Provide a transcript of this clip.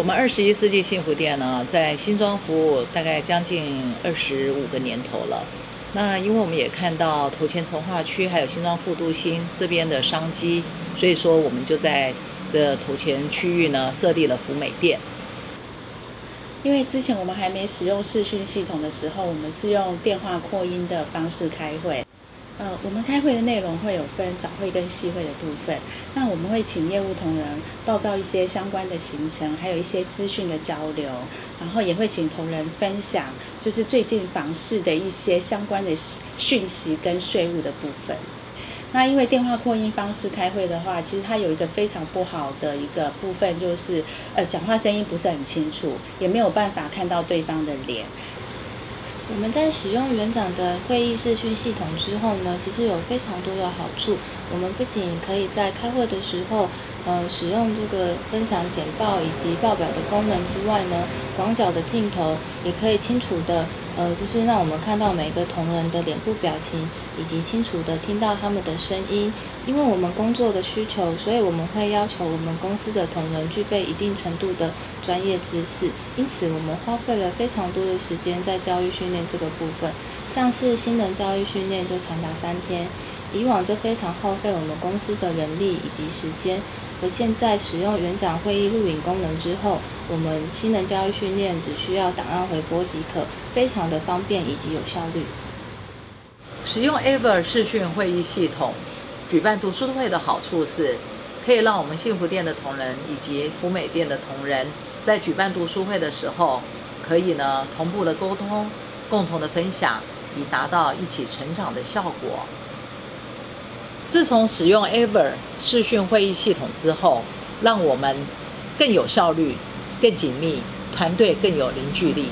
我们二十一世纪幸福店呢，在新庄服务大概将近二十五个年头了。那因为我们也看到头前从化区还有新庄副都心这边的商机，所以说我们就在这头前区域呢设立了福美店。因为之前我们还没使用视讯系统的时候，我们是用电话扩音的方式开会。呃，我们开会的内容会有分早会跟细会的部分。那我们会请业务同仁报告一些相关的行程，还有一些资讯的交流，然后也会请同仁分享，就是最近房市的一些相关的讯息跟税务的部分。那因为电话扩音方式开会的话，其实它有一个非常不好的一个部分，就是呃，讲话声音不是很清楚，也没有办法看到对方的脸。我们在使用园长的会议视讯系统之后呢，其实有非常多的好处。我们不仅可以在开会的时候，呃，使用这个分享简报以及报表的功能之外呢，广角的镜头也可以清楚的。呃，就是让我们看到每个同仁的脸部表情，以及清楚的听到他们的声音。因为我们工作的需求，所以我们会要求我们公司的同仁具备一定程度的专业知识。因此，我们花费了非常多的时间在教育训练这个部分，像是新人教育训练就长达三天。以往这非常耗费我们公司的人力以及时间，而现在使用园长会议录影功能之后，我们新人教育训练只需要档案回拨即可，非常的方便以及有效率。使用 Ever 视讯会议系统举办读书会的好处是，可以让我们幸福店的同仁以及福美店的同仁在举办读书会的时候，可以呢同步的沟通，共同的分享，以达到一起成长的效果。自从使用 Ever 视讯会议系统之后，让我们更有效率、更紧密，团队更有凝聚力。